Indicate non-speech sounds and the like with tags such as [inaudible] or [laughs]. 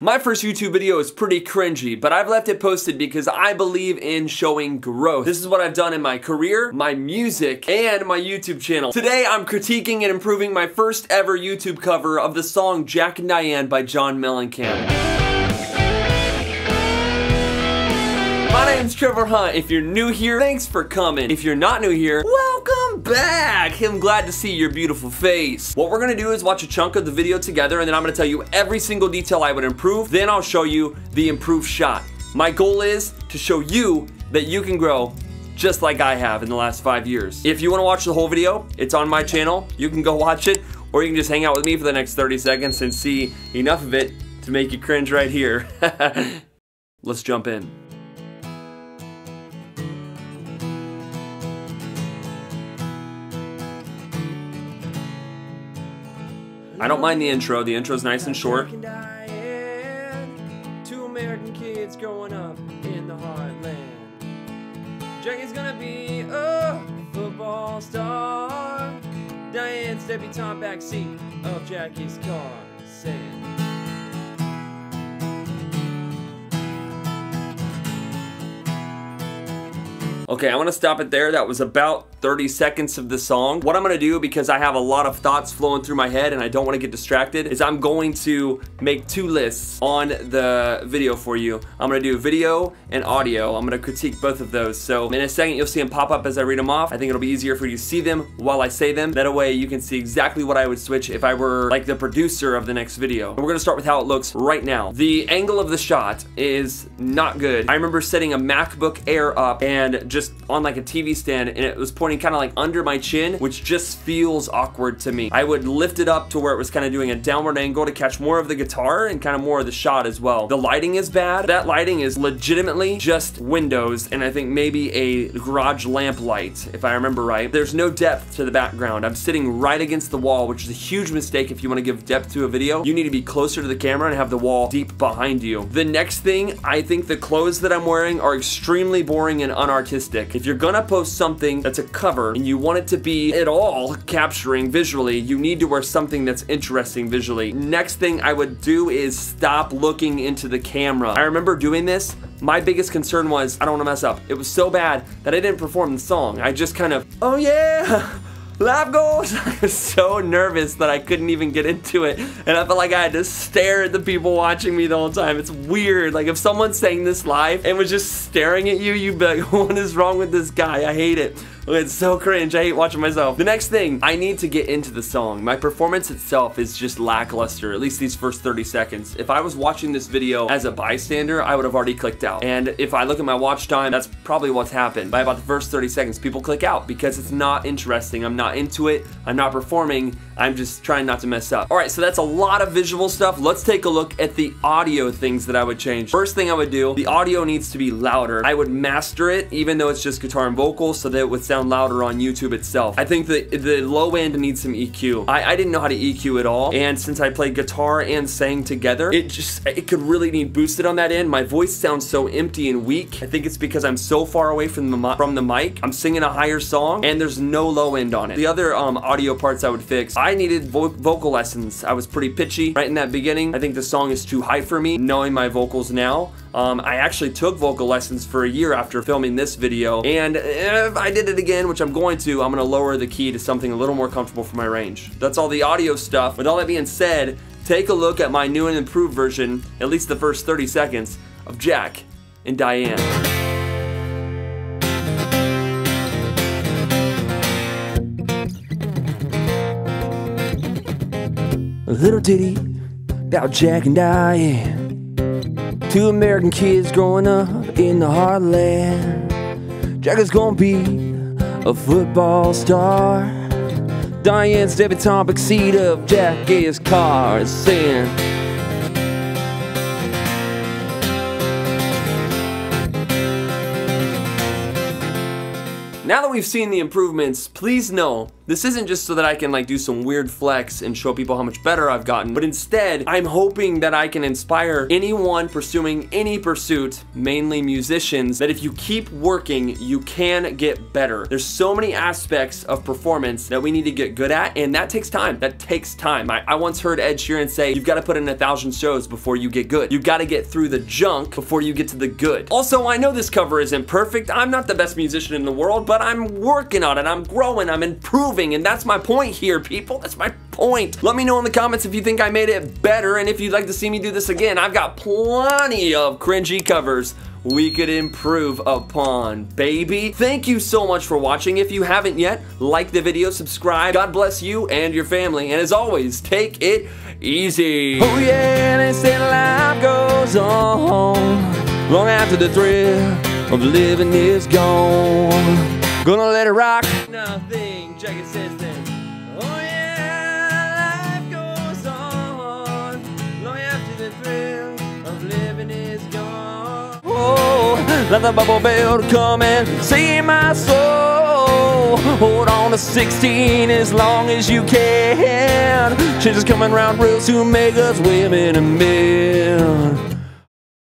My first YouTube video is pretty cringy, but I've left it posted because I believe in showing growth. This is what I've done in my career, my music, and my YouTube channel. Today, I'm critiquing and improving my first ever YouTube cover of the song Jack and Diane by John Mellencamp. My name's Trevor Hunt. If you're new here, thanks for coming. If you're not new here, welcome back. I'm glad to see your beautiful face. What we're gonna do is watch a chunk of the video together and then I'm gonna tell you every single detail I would improve. Then I'll show you the improved shot. My goal is to show you that you can grow just like I have in the last five years. If you wanna watch the whole video, it's on my channel. You can go watch it or you can just hang out with me for the next 30 seconds and see enough of it to make you cringe right here. [laughs] Let's jump in. I don't mind the intro. The intro's nice and short. Two American kids growing up in the heartland. Jack is gonna be a football star. Diane's backseat of Jackie's car. Saying. Okay, I want to stop it there. That was about 30 seconds of the song. What I'm gonna do, because I have a lot of thoughts flowing through my head and I don't wanna get distracted, is I'm going to make two lists on the video for you. I'm gonna do video and audio. I'm gonna critique both of those. So in a second, you'll see them pop up as I read them off. I think it'll be easier for you to see them while I say them. That way you can see exactly what I would switch if I were like the producer of the next video. We're gonna start with how it looks right now. The angle of the shot is not good. I remember setting a MacBook Air up and just on like a TV stand and it was pointing kind of like under my chin, which just feels awkward to me. I would lift it up to where it was kind of doing a downward angle to catch more of the guitar and kind of more of the shot as well. The lighting is bad. That lighting is legitimately just windows and I think maybe a garage lamp light, if I remember right. There's no depth to the background. I'm sitting right against the wall, which is a huge mistake if you want to give depth to a video. You need to be closer to the camera and have the wall deep behind you. The next thing, I think the clothes that I'm wearing are extremely boring and unartistic. If you're gonna post something that's a cover and you want it to be at all capturing visually, you need to wear something that's interesting visually. Next thing I would do is stop looking into the camera. I remember doing this my biggest concern was I don't want to mess up. It was so bad that I didn't perform the song. I just kind of, oh yeah, [laughs] life goes. [laughs] I was so nervous that I couldn't even get into it. And I felt like I had to stare at the people watching me the whole time. It's weird. Like if someone sang this live and was just staring at you, you'd be like, [laughs] what is wrong with this guy? I hate it. It's so cringe. I hate watching myself. The next thing, I need to get into the song. My performance itself is just lackluster, at least these first 30 seconds. If I was watching this video as a bystander, I would have already clicked out. And if I look at my watch time, that's probably what's happened. By about the first 30 seconds, people click out because it's not interesting. I'm not into it. I'm not performing. I'm just trying not to mess up. All right, so that's a lot of visual stuff. Let's take a look at the audio things that I would change. First thing I would do, the audio needs to be louder. I would master it, even though it's just guitar and vocals, so that it would sound sound louder on YouTube itself. I think that the low end needs some EQ. I, I didn't know how to EQ at all, and since I played guitar and sang together, it just, it could really need boosted on that end. My voice sounds so empty and weak. I think it's because I'm so far away from the, from the mic. I'm singing a higher song, and there's no low end on it. The other um, audio parts I would fix, I needed vo vocal lessons. I was pretty pitchy right in that beginning. I think the song is too high for me, knowing my vocals now. Um, I actually took vocal lessons for a year after filming this video, and if I did it again, which I'm going to, I'm gonna lower the key to something a little more comfortable for my range. That's all the audio stuff. With all that being said, take a look at my new and improved version, at least the first 30 seconds, of Jack and Diane. A little ditty about Jack and Diane. Two American kids growing up in the heartland. Jack is gonna be a football star. Diane's debutante backseat of Jackie's car is saying. Now that we've seen the improvements, please know This isn't just so that I can like do some weird flex and show people how much better I've gotten, but instead, I'm hoping that I can inspire anyone pursuing any pursuit, mainly musicians, that if you keep working, you can get better. There's so many aspects of performance that we need to get good at, and that takes time. That takes time. I, I once heard Ed Sheeran say, you've got to put in a thousand shows before you get good. You've got to get through the junk before you get to the good. Also, I know this cover isn't perfect. I'm not the best musician in the world, but I'm working on it. I'm growing, I'm improving, and that's my point here, people. That's my point. Let me know in the comments if you think I made it better and if you'd like to see me do this again. I've got plenty of cringy covers we could improve upon, baby. Thank you so much for watching. If you haven't yet, like the video, subscribe. God bless you and your family. And as always, take it easy. Oh yeah, they say life goes on long after the thrill of living is gone. Gonna let it rock. Nothing, check it says then. Oh yeah, life goes on long after the thrill of living is gone. Oh, let the Bible Belt come and save my soul. Hold on to 16 as long as you can. Change is coming round real soon, make us women and men.